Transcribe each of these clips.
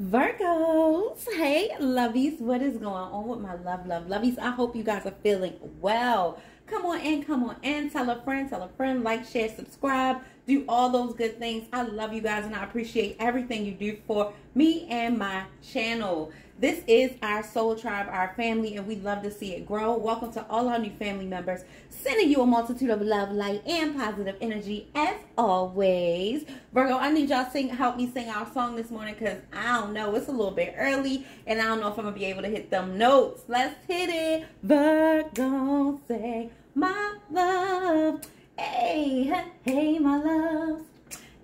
Virgos, hey lovies, what is going on with my love, love, lovies? I hope you guys are feeling well. Come on in, come on in, tell a friend, tell a friend, like, share, subscribe, do all those good things. I love you guys and I appreciate everything you do for me and my channel. This is our soul tribe, our family, and we love to see it grow. Welcome to all our new family members. Sending you a multitude of love, light, and positive energy as always. Virgo, I need y'all sing help me sing our song this morning because I don't know. It's a little bit early and I don't know if I'm gonna be able to hit them notes. Let's hit it. Virgo, say my love. Hey, hey, my love.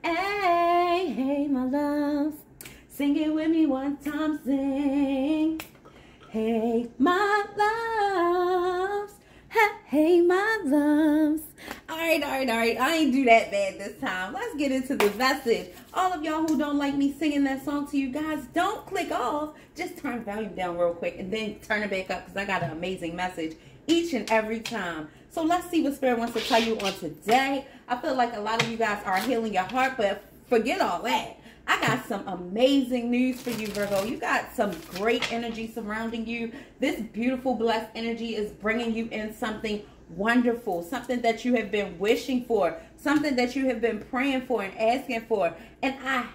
Hey, hey, my love. Sing it with me one time, sing. Hey, my loves. Hey, my loves. All right, all right, all right. I ain't do that bad this time. Let's get into the message. All of y'all who don't like me singing that song to you guys, don't click off. Just turn volume down real quick and then turn it back up because I got an amazing message each and every time. So let's see what Spirit wants to tell you on today. I feel like a lot of you guys are healing your heart, but forget all that. I got some amazing news for you, Virgo. You got some great energy surrounding you. This beautiful, blessed energy is bringing you in something wonderful, something that you have been wishing for, something that you have been praying for and asking for. And I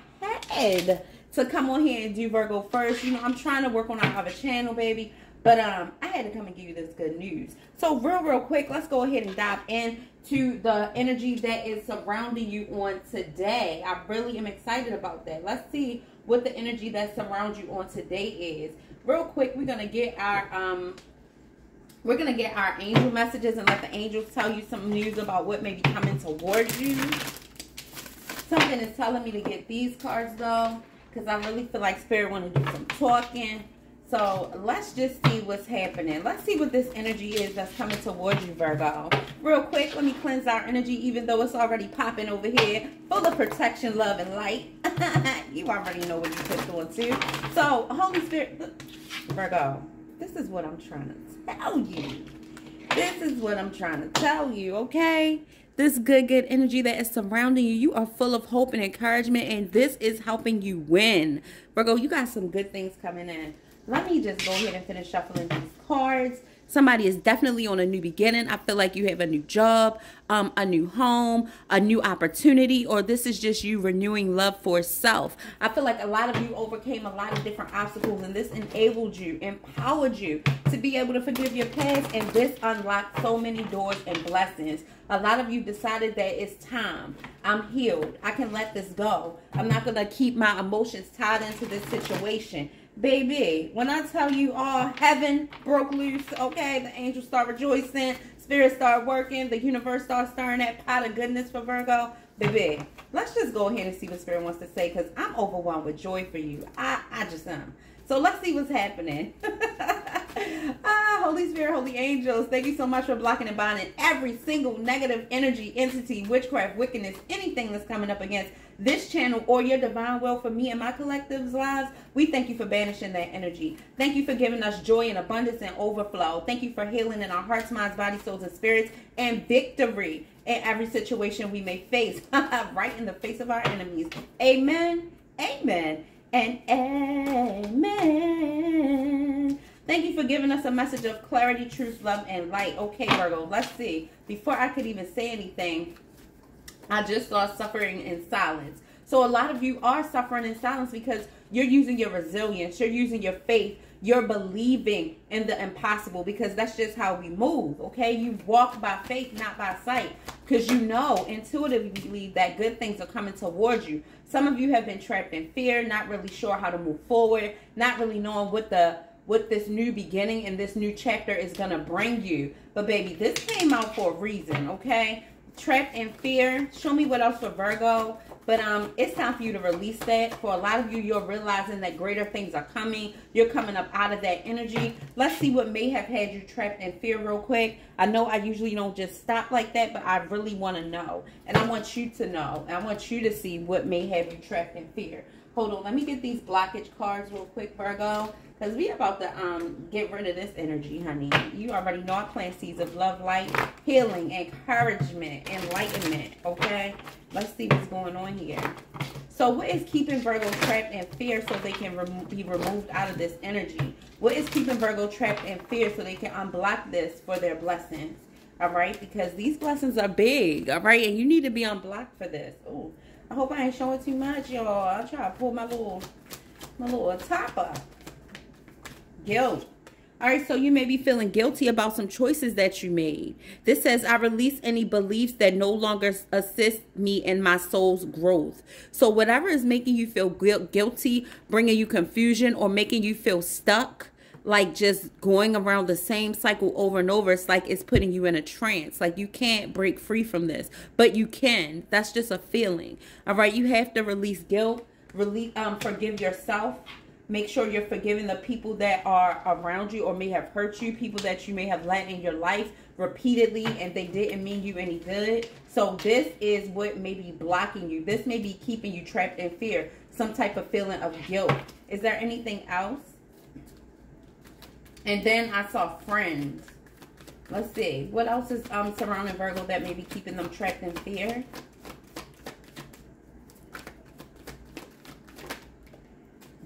had to come on here and do Virgo first. You know, I'm trying to work on our other channel, baby. But um, I had to come and give you this good news. So real, real quick, let's go ahead and dive in to the energy that is surrounding you on today. I really am excited about that. Let's see what the energy that surrounds you on today is. Real quick, we're gonna get our um we're gonna get our angel messages and let the angels tell you some news about what may be coming towards you. Something is telling me to get these cards though, because I really feel like spirit want to do some talking. So let's just see what's happening. Let's see what this energy is that's coming towards you, Virgo. Real quick, let me cleanse our energy, even though it's already popping over here, full of protection, love, and light. you already know what you put on too. So, Holy Spirit, Virgo, this is what I'm trying to tell you. This is what I'm trying to tell you, okay? This good, good energy that is surrounding you, you are full of hope and encouragement, and this is helping you win. Virgo, you got some good things coming in let me just go ahead and finish shuffling these cards. Somebody is definitely on a new beginning. I feel like you have a new job, um, a new home, a new opportunity, or this is just you renewing love for self. I feel like a lot of you overcame a lot of different obstacles, and this enabled you, empowered you to be able to forgive your past, and this unlocked so many doors and blessings. A lot of you decided that it's time. I'm healed. I can let this go. I'm not going to keep my emotions tied into this situation baby, when I tell you all heaven broke loose, okay, the angels start rejoicing, spirits start working, the universe starts stirring that pot of goodness for Virgo, baby, let's just go ahead and see what spirit wants to say because I'm overwhelmed with joy for you. I, I just am. So let's see what's happening. ah, Holy Spirit, Holy Angels, thank you so much for blocking and binding every single negative energy, entity, witchcraft, wickedness, anything that's coming up against this channel or your divine will for me and my collective's lives, we thank you for banishing that energy. Thank you for giving us joy and abundance and overflow. Thank you for healing in our hearts, minds, bodies, souls, and spirits, and victory in every situation we may face, right in the face of our enemies. Amen, amen, and amen. Thank you for giving us a message of clarity, truth, love, and light. Okay, Virgo, let's see. Before I could even say anything, I just saw suffering in silence. So a lot of you are suffering in silence because you're using your resilience, you're using your faith, you're believing in the impossible because that's just how we move, okay? You walk by faith, not by sight, because you know intuitively that good things are coming towards you. Some of you have been trapped in fear, not really sure how to move forward, not really knowing what the what this new beginning and this new chapter is going to bring you. But baby, this came out for a reason, okay? Trapped in fear. Show me what else for Virgo. But um, it's time for you to release that. For a lot of you, you're realizing that greater things are coming. You're coming up out of that energy. Let's see what may have had you trapped in fear real quick. I know I usually don't just stop like that, but I really want to know. And I want you to know. I want you to see what may have you trapped in fear. Hold on. Let me get these blockage cards real quick, Virgo. Because we about to um get rid of this energy, honey. You already know I plant seeds of love, light, healing, encouragement, enlightenment, okay? Let's see what's going on here. So what is keeping Virgo trapped in fear so they can remo be removed out of this energy? What is keeping Virgo trapped in fear so they can unblock this for their blessings? All right, because these blessings are big. All right, and you need to be unblocked for this. Oh, I hope I ain't showing too much, y'all. I'll try to pull my little my little top up. Guilt. All right, so you may be feeling guilty about some choices that you made. This says, I release any beliefs that no longer assist me in my soul's growth. So whatever is making you feel guilty, bringing you confusion, or making you feel stuck, like just going around the same cycle over and over, it's like it's putting you in a trance. Like you can't break free from this, but you can. That's just a feeling. All right, you have to release guilt, release, um, forgive yourself Make sure you're forgiving the people that are around you or may have hurt you, people that you may have let in your life repeatedly and they didn't mean you any good. So this is what may be blocking you. This may be keeping you trapped in fear, some type of feeling of guilt. Is there anything else? And then I saw friends. Let's see. What else is um, surrounding Virgo that may be keeping them trapped in fear?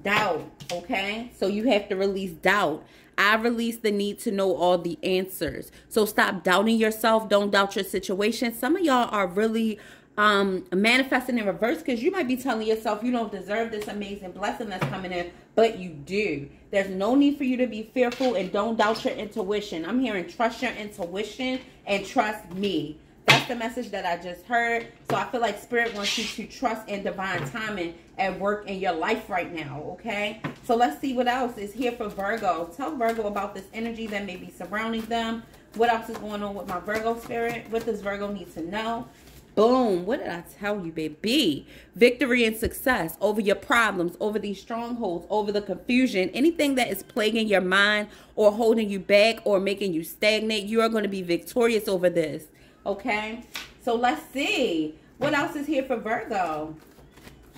doubt, okay? So you have to release doubt. I release the need to know all the answers. So stop doubting yourself. Don't doubt your situation. Some of y'all are really um manifesting in reverse because you might be telling yourself you don't deserve this amazing blessing that's coming in but you do there's no need for you to be fearful and don't doubt your intuition i'm hearing trust your intuition and trust me that's the message that I just heard. So I feel like Spirit wants you to trust in divine timing at work in your life right now, okay? So let's see what else is here for Virgo. Tell Virgo about this energy that may be surrounding them. What else is going on with my Virgo spirit? What does Virgo need to know? Boom. What did I tell you, baby? Victory and success over your problems, over these strongholds, over the confusion, anything that is plaguing your mind or holding you back or making you stagnate, you are going to be victorious over this. Okay. So let's see. What else is here for Virgo?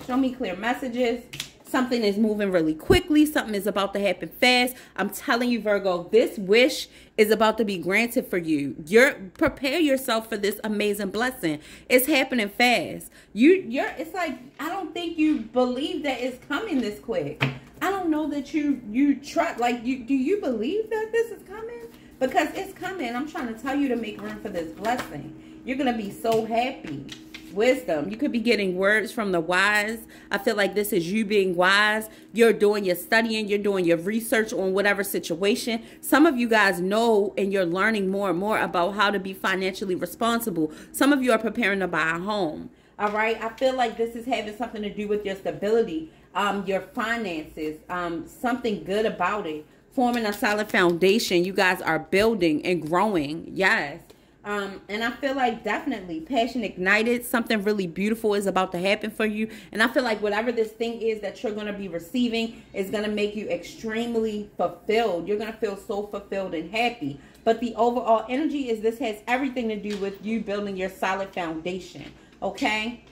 Show me clear messages. Something is moving really quickly. Something is about to happen fast. I'm telling you, Virgo, this wish is about to be granted for you. You're prepare yourself for this amazing blessing. It's happening fast. You you're it's like I don't think you believe that it's coming this quick. I don't know that you you trust like you do you believe that this is coming? Because it's coming. I'm trying to tell you to make room for this blessing. You're going to be so happy. Wisdom. You could be getting words from the wise. I feel like this is you being wise. You're doing your studying. You're doing your research on whatever situation. Some of you guys know and you're learning more and more about how to be financially responsible. Some of you are preparing to buy a home. All right. I feel like this is having something to do with your stability, um, your finances, um, something good about it forming a solid foundation. You guys are building and growing. Yes. Um, and I feel like definitely passion ignited, something really beautiful is about to happen for you. And I feel like whatever this thing is that you're going to be receiving is going to make you extremely fulfilled. You're going to feel so fulfilled and happy. But the overall energy is this has everything to do with you building your solid foundation. Okay?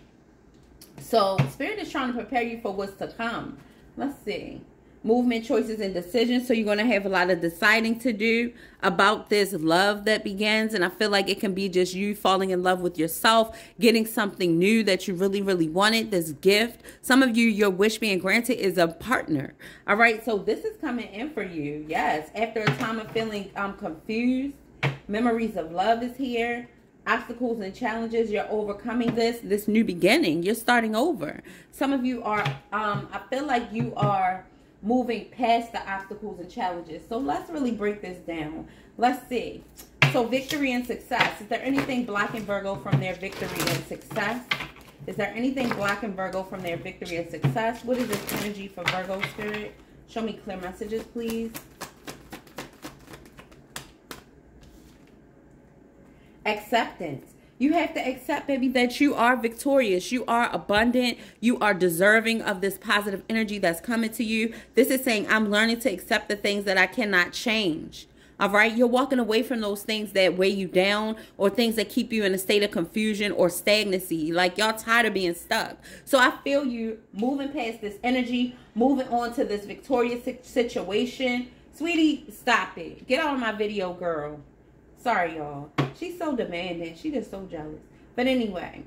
So, Spirit is trying to prepare you for what's to come. Let's see movement choices and decisions. So you're going to have a lot of deciding to do about this love that begins. And i feel like it can be just you falling in love with yourself getting something new that you really really wanted this gift. Some of you your wish being granted is a partner. All right so this is coming in for you. Yes after a time of feeling um confused memories of love is here obstacles and challenges you're overcoming this this new beginning. You're starting over. Some of you are um i feel like you are moving past the obstacles and challenges. So let's really break this down. Let's see. So victory and success. Is there anything blocking Virgo from their victory and success? Is there anything blocking Virgo from their victory and success? What is this energy for Virgo spirit? Show me clear messages, please. Acceptance. You have to accept, baby, that you are victorious. You are abundant. You are deserving of this positive energy that's coming to you. This is saying, I'm learning to accept the things that I cannot change. All right. You're walking away from those things that weigh you down or things that keep you in a state of confusion or stagnancy. Like y'all tired of being stuck. So I feel you moving past this energy, moving on to this victorious situation. Sweetie, stop it. Get out of my video, girl. Sorry, y'all. She's so demanding. She just so jealous. But anyway,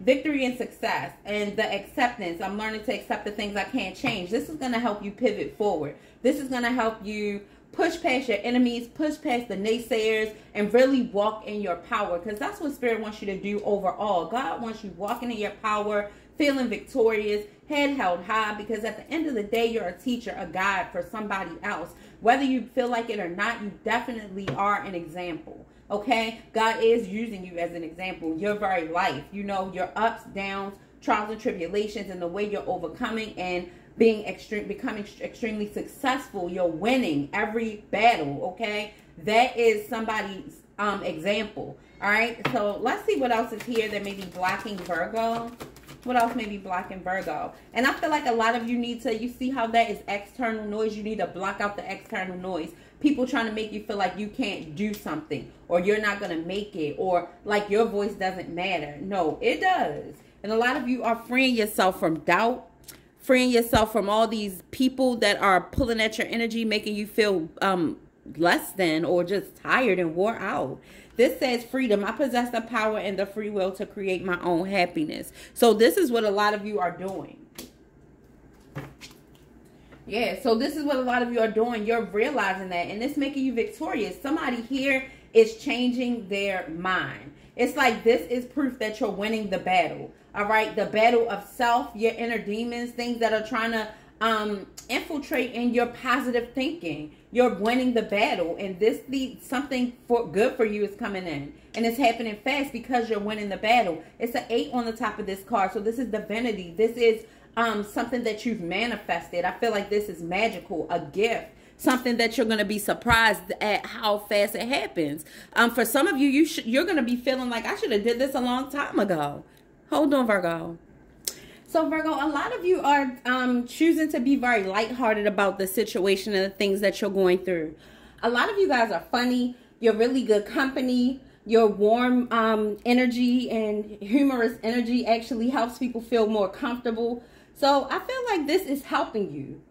victory and success and the acceptance. I'm learning to accept the things I can't change. This is going to help you pivot forward. This is going to help you push past your enemies, push past the naysayers, and really walk in your power because that's what Spirit wants you to do overall. God wants you walking in your power, feeling victorious, head held high because at the end of the day, you're a teacher, a guide for somebody else. Whether you feel like it or not, you definitely are an example. Okay? God is using you as an example. Your very life, you know, your ups, downs, trials and tribulations, and the way you're overcoming and being extreme, becoming extremely successful. You're winning every battle. Okay? That is somebody's um, example. All right? So let's see what else is here that may be blocking Virgo. What else may be blocking Virgo? And I feel like a lot of you need to, you see how that is external noise? You need to block out the external noise people trying to make you feel like you can't do something or you're not going to make it or like your voice doesn't matter. No, it does. And a lot of you are freeing yourself from doubt, freeing yourself from all these people that are pulling at your energy, making you feel um, less than or just tired and wore out. This says freedom. I possess the power and the free will to create my own happiness. So this is what a lot of you are doing. Yeah, so this is what a lot of you are doing. You're realizing that, and it's making you victorious. Somebody here is changing their mind. It's like this is proof that you're winning the battle. All right, the battle of self, your inner demons, things that are trying to um, infiltrate in your positive thinking. You're winning the battle, and this the something for good for you is coming in, and it's happening fast because you're winning the battle. It's an eight on the top of this card, so this is divinity. This is um, something that you've manifested. I feel like this is magical, a gift something that you're going to be surprised at how fast it happens. Um, for some of you, you you're going to be feeling like I should have did this a long time ago. Hold on, Virgo. So Virgo, a lot of you are um, choosing to be very lighthearted about the situation and the things that you're going through. A lot of you guys are funny. You're really good company. Your warm um, energy and humorous energy actually helps people feel more comfortable. So I feel like this is helping you.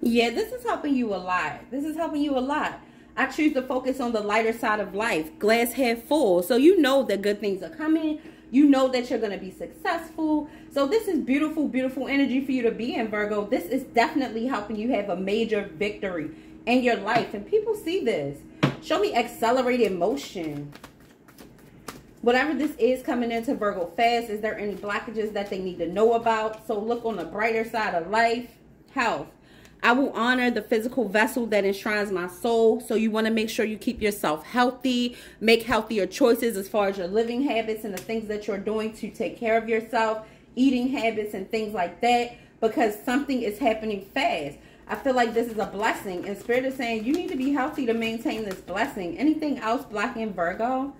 Yeah, this is helping you a lot. This is helping you a lot. I choose to focus on the lighter side of life, glass half full. So you know that good things are coming. You know that you're going to be successful. So this is beautiful, beautiful energy for you to be in, Virgo. This is definitely helping you have a major victory in your life. And people see this. Show me accelerated motion whatever this is coming into Virgo fast, is there any blockages that they need to know about? So look on the brighter side of life, health. I will honor the physical vessel that enshrines my soul. So you want to make sure you keep yourself healthy, make healthier choices as far as your living habits and the things that you're doing to take care of yourself, eating habits and things like that, because something is happening fast. I feel like this is a blessing. And Spirit is saying you need to be healthy to maintain this blessing. Anything else blocking Virgo?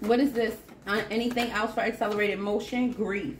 What is this? Uh, anything else for accelerated motion? Grief.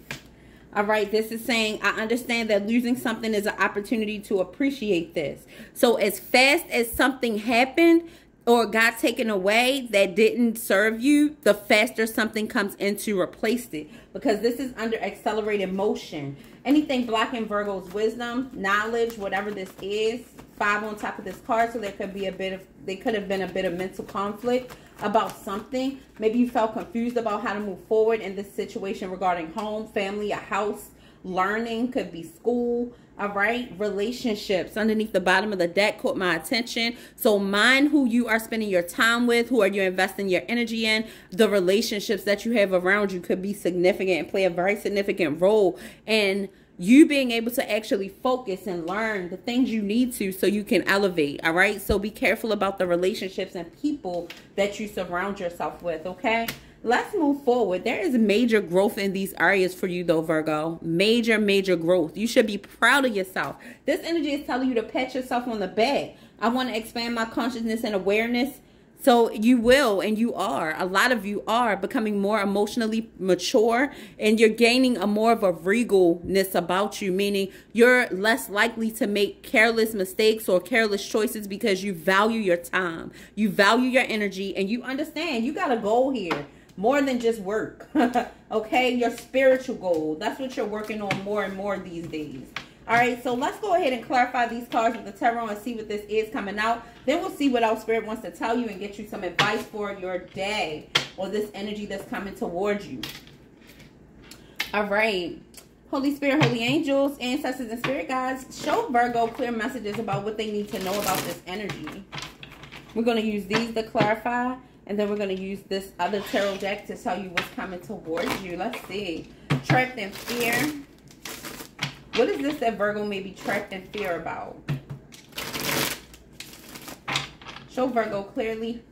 All right, this is saying, I understand that losing something is an opportunity to appreciate this. So, as fast as something happened or got taken away that didn't serve you, the faster something comes in to replace it. Because this is under accelerated motion. Anything blocking Virgo's wisdom, knowledge, whatever this is, five on top of this card. So, there could be a bit of, there could have been a bit of mental conflict about something. Maybe you felt confused about how to move forward in this situation regarding home, family, a house, learning, could be school. All right, relationships underneath the bottom of the deck caught my attention. So, mind who you are spending your time with, who are you investing your energy in. The relationships that you have around you could be significant and play a very significant role in you being able to actually focus and learn the things you need to so you can elevate all right? So be careful about the relationships and people that you surround yourself with okay? Let's move forward. There is major growth in these areas for you though virgo. Major major growth. You should be proud of yourself. This energy is telling you to pat yourself on the back. I want to expand my consciousness and awareness so you will, and you are, a lot of you are becoming more emotionally mature and you're gaining a more of a regalness about you, meaning you're less likely to make careless mistakes or careless choices because you value your time, you value your energy, and you understand you got a goal here more than just work. okay, your spiritual goal. That's what you're working on more and more these days. All right, so let's go ahead and clarify these cards with the tarot and see what this is coming out. Then we'll see what else Spirit wants to tell you and get you some advice for your day. or this energy that's coming towards you. All right. Holy Spirit, Holy Angels, Ancestors, and Spirit Guides, show Virgo clear messages about what they need to know about this energy. We're going to use these to clarify, and then we're going to use this other tarot deck to tell you what's coming towards you. Let's see. Trapped in fear. What is this that Virgo may be trapped in fear about? Show Virgo clearly.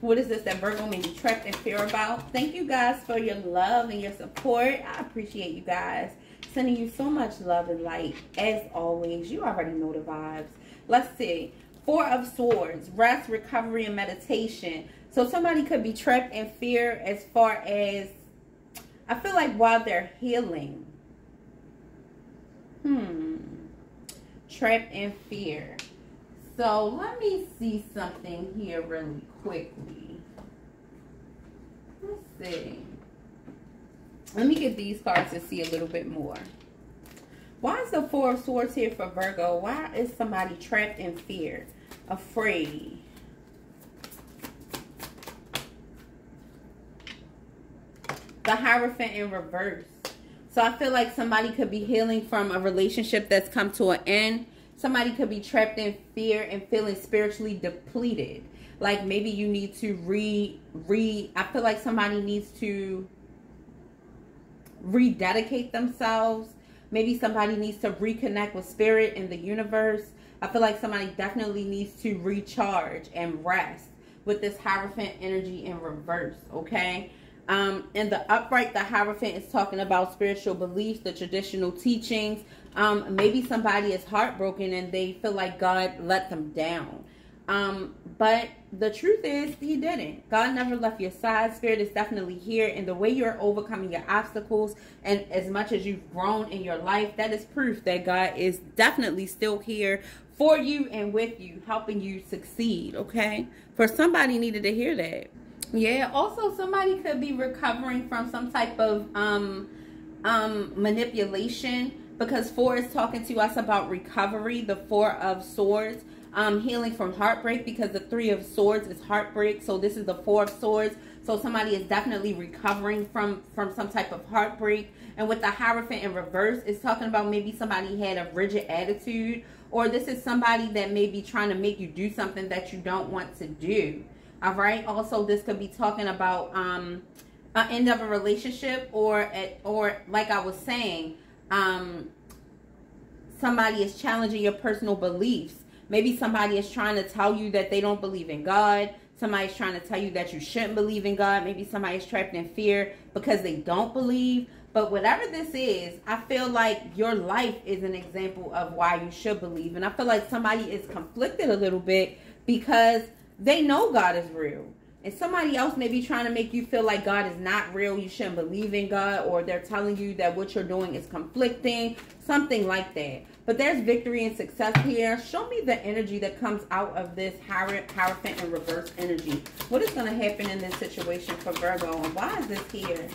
What is this that Virgo may be trapped in fear about? Thank you guys for your love and your support. I appreciate you guys. Sending you so much love and light. As always, you already know the vibes. Let's see. Four of Swords, rest, recovery, and meditation. So somebody could be trapped in fear as far as, I feel like while they're healing. Hmm. Trapped in fear. So let me see something here really quickly. Let's see. Let me get these cards to see a little bit more. Why is the Four of Swords here for Virgo? Why is somebody trapped in fear, afraid? The Hierophant in reverse. So I feel like somebody could be healing from a relationship that's come to an end. Somebody could be trapped in fear and feeling spiritually depleted. Like maybe you need to re re i feel like somebody needs to rededicate themselves. Maybe somebody needs to reconnect with spirit in the universe. I feel like somebody definitely needs to recharge and rest with this hierophant energy in reverse okay um, in the upright, the Hierophant is talking about spiritual beliefs, the traditional teachings, um, maybe somebody is heartbroken and they feel like God let them down. Um, but the truth is, He didn't. God never left your side. Spirit is definitely here. And the way you're overcoming your obstacles and as much as you've grown in your life, that is proof that God is definitely still here for you and with you, helping you succeed. Okay? For somebody needed to hear that. Yeah. Also, somebody could be recovering from some type of um, um, manipulation because four is talking to us about recovery, the four of swords, um, healing from heartbreak because the three of swords is heartbreak. So this is the four of swords. So somebody is definitely recovering from from some type of heartbreak. And with the Hierophant in reverse, it's talking about maybe somebody had a rigid attitude, or this is somebody that may be trying to make you do something that you don't want to do. All right. Also, this could be talking about um, an end of a relationship, or at, or like I was saying, um, somebody is challenging your personal beliefs. Maybe somebody is trying to tell you that they don't believe in God. Somebody's trying to tell you that you shouldn't believe in God. Maybe somebody's trapped in fear because they don't believe. But whatever this is, I feel like your life is an example of why you should believe. And I feel like somebody is conflicted a little bit because they know God is real and somebody else may be trying to make you feel like God is not real, you shouldn't believe in God, or they're telling you that what you're doing is conflicting, something like that. But there's victory and success here. Show me the energy that comes out of this Hierophant and reverse energy. What is going to happen in this situation for Virgo, and why is this here?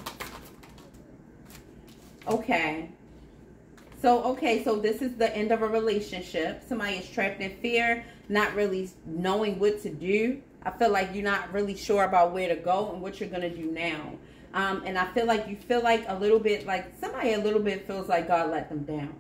Okay. So, okay, so this is the end of a relationship. Somebody is trapped in fear, not really knowing what to do I feel like you're not really sure about where to go and what you're going to do now. Um, and I feel like you feel like a little bit like somebody a little bit feels like God let them down.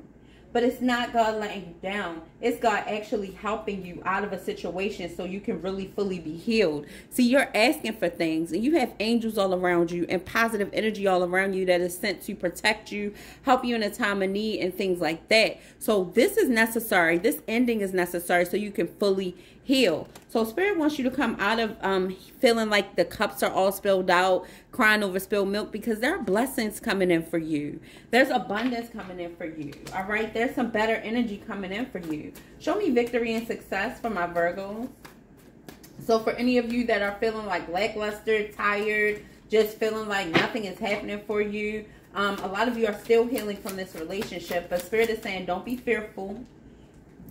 But it's not God letting you down. It's God actually helping you out of a situation so you can really fully be healed. See, you're asking for things and you have angels all around you and positive energy all around you that is sent to protect you, help you in a time of need and things like that. So this is necessary. This ending is necessary so you can fully heal. So spirit wants you to come out of um, feeling like the cups are all spilled out, crying over spilled milk because there are blessings coming in for you. There's abundance coming in for you. All right. There's some better energy coming in for you. Show me victory and success for my Virgos. So for any of you that are feeling like lackluster, tired, just feeling like nothing is happening for you, um, a lot of you are still healing from this relationship. But Spirit is saying, don't be fearful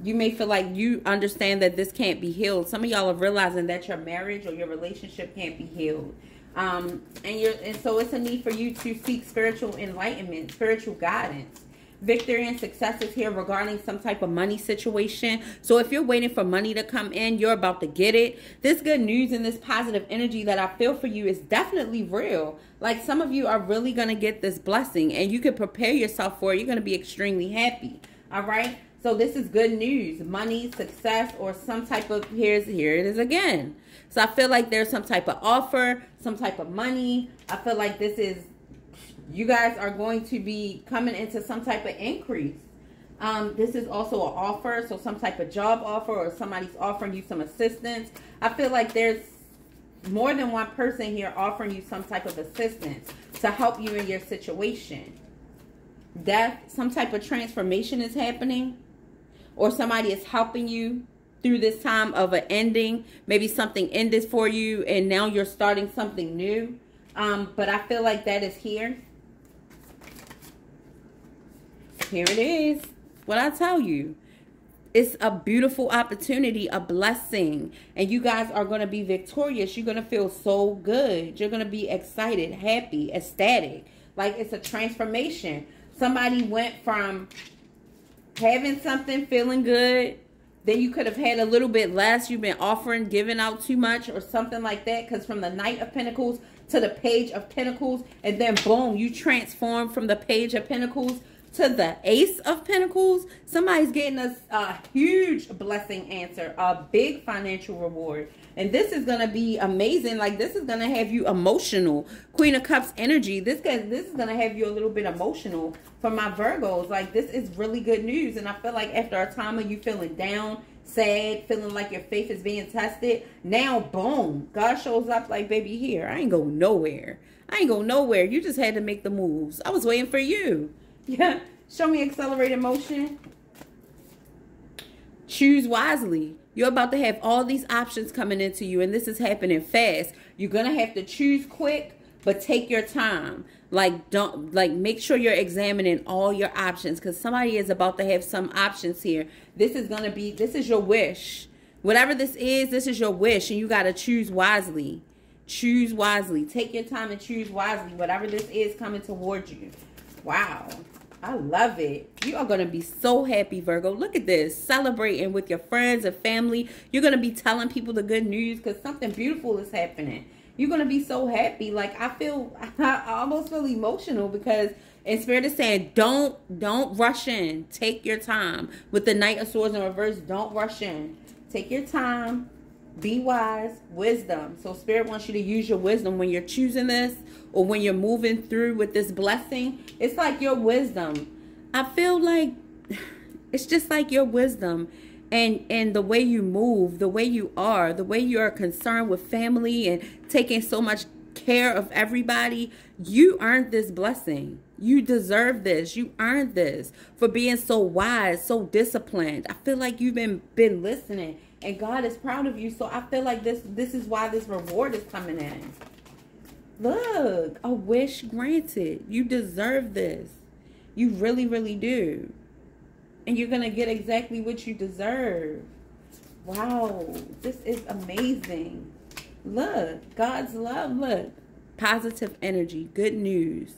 you may feel like you understand that this can't be healed. Some of y'all are realizing that your marriage or your relationship can't be healed. Um, and you're and so it's a need for you to seek spiritual enlightenment, spiritual guidance. victory and success is here regarding some type of money situation. So if you're waiting for money to come in, you're about to get it. This good news and this positive energy that I feel for you is definitely real. Like some of you are really going to get this blessing and you can prepare yourself for it. You're going to be extremely happy. All right. So this is good news, money, success, or some type of, here's, here it is again. So I feel like there's some type of offer, some type of money. I feel like this is you guys are going to be coming into some type of increase. Um, this is also an offer, so some type of job offer or somebody's offering you some assistance. I feel like there's more than one person here offering you some type of assistance to help you in your situation. Death, some type of transformation is happening, or somebody is helping you through this time of an ending. Maybe something ended for you and now you're starting something new. Um, but I feel like that is here here it is. What I tell you. It's a beautiful opportunity, a blessing. And you guys are going to be victorious. You're going to feel so good. You're going to be excited, happy, ecstatic. Like it's a transformation. Somebody went from having something, feeling good, then you could have had a little bit less. You've been offering, giving out too much or something like that. Because from the Knight of Pentacles to the Page of Pentacles, and then boom, you transform from the Page of Pentacles to the Ace of Pentacles, somebody's getting us a huge blessing answer, a big financial reward. And this is going to be amazing. Like, this is going to have you emotional. Queen of Cups energy. This, guy, this is going to have you a little bit emotional for my Virgos. Like, this is really good news. And I feel like after a time of you feeling down, sad, feeling like your faith is being tested, now, boom, God shows up like, baby, here. I ain't going nowhere. I ain't going nowhere. You just had to make the moves. I was waiting for you. Yeah. Show me accelerated motion. Choose wisely. You're about to have all these options coming into you, and this is happening fast. You're gonna have to choose quick, but take your time. Like don't like make sure you're examining all your options because somebody is about to have some options here. This is gonna be this is your wish. Whatever this is, this is your wish, and you gotta choose wisely. Choose wisely. Take your time and choose wisely. Whatever this is coming towards you. Wow. I love it. You are going to be so happy, Virgo. Look at this. Celebrating with your friends and family. You're going to be telling people the good news because something beautiful is happening. You're going to be so happy. Like, I feel, I almost feel emotional because in spirit is saying, don't, don't rush in. Take your time. With the Knight of Swords in reverse, don't rush in. Take your time be wise, wisdom. So spirit wants you to use your wisdom when you're choosing this or when you're moving through with this blessing. It's like your wisdom. I feel like it's just like your wisdom and and the way you move, the way you are, the way you are concerned with family and taking so much care of everybody, you earned this blessing. You deserve this. You earned this for being so wise, so disciplined. I feel like you've been been listening and God is proud of you. So I feel like this this is why this reward is coming in. Look, a wish granted. You deserve this. You really, really do. And you're going to get exactly what you deserve. Wow, this is amazing. Look, God's love. Look, positive energy, good news,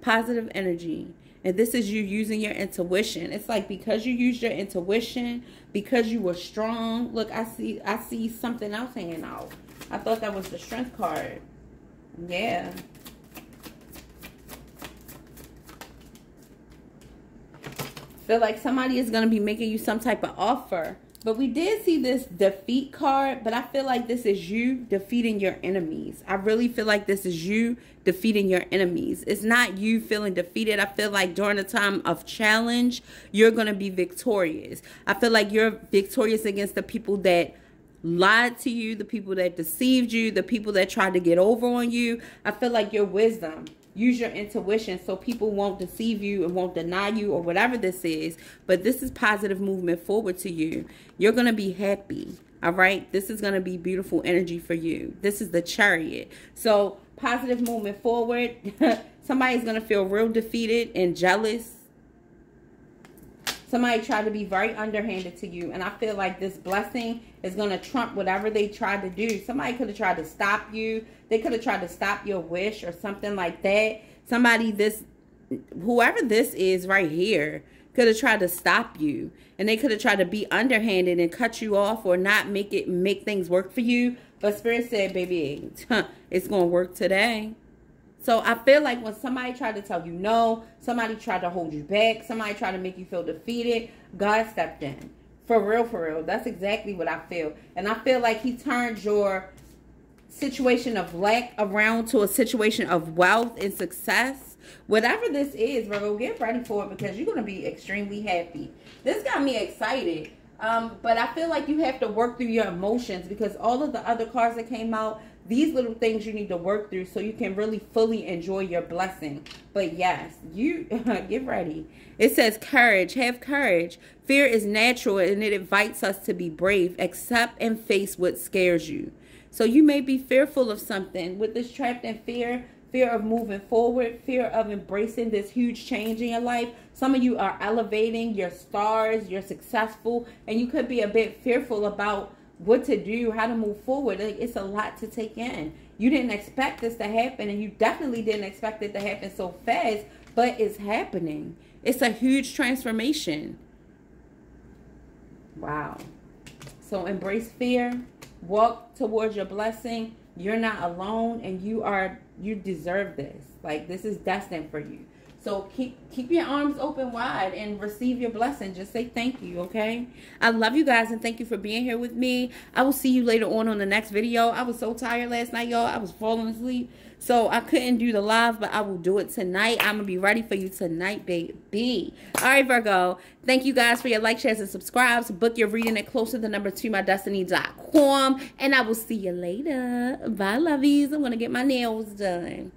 positive energy. And this is you using your intuition. It's like because you used your intuition, because you were strong. Look, I see I see something else hanging out. I thought that was the strength card. Yeah. Feel like somebody is going to be making you some type of offer. But we did see this defeat card, but I feel like this is you defeating your enemies. I really feel like this is you defeating your enemies. It's not you feeling defeated. I feel like during a time of challenge, you're going to be victorious. I feel like you're victorious against the people that lied to you, the people that deceived you, the people that tried to get over on you. I feel like your wisdom use your intuition so people won't deceive you and won't deny you or whatever this is. But this is positive movement forward to you. You're going to be happy. All right. This is going to be beautiful energy for you. This is the chariot. So positive movement forward. Somebody's going to feel real defeated and jealous. Somebody tried to be very underhanded to you. And I feel like this blessing is going to trump whatever they tried to do. Somebody could have tried to stop you. They could have tried to stop your wish or something like that. Somebody this whoever this is right here could have tried to stop you and they could have tried to be underhanded and cut you off or not make it make things work for you but spirit said baby it's gonna work today so i feel like when somebody tried to tell you no somebody tried to hold you back somebody tried to make you feel defeated god stepped in for real for real that's exactly what i feel and i feel like he turned your situation of lack around to a situation of wealth and success whatever this is, Virgo, get ready for it because you're going to be extremely happy. This got me excited. Um, but I feel like you have to work through your emotions because all of the other cards that came out, these little things you need to work through so you can really fully enjoy your blessing. But yes, you get ready. It says courage, have courage. Fear is natural and it invites us to be brave. Accept and face what scares you. So you may be fearful of something. With this trapped in fear, fear of moving forward, fear of embracing this huge change in your life. Some of you are elevating your stars, you're successful, and you could be a bit fearful about what to do, how to move forward. Like, it's a lot to take in. You didn't expect this to happen, and you definitely didn't expect it to happen so fast, but it's happening. It's a huge transformation. Wow. So embrace fear, walk towards your blessing. You're not alone, and you are you deserve this. Like this is destined for you. So keep keep your arms open wide and receive your blessing. Just say thank you, okay? I love you guys and thank you for being here with me. I will see you later on on the next video. I was so tired last night, y'all. I was falling asleep. So I couldn't do the live, but I will do it tonight. I'm going to be ready for you tonight, baby. All right, Virgo. Thank you guys for your like, shares, and subscribes. Book your reading at closer the number to my destiny.com. And I will see you later. Bye, lovies. I'm going to get my nails done.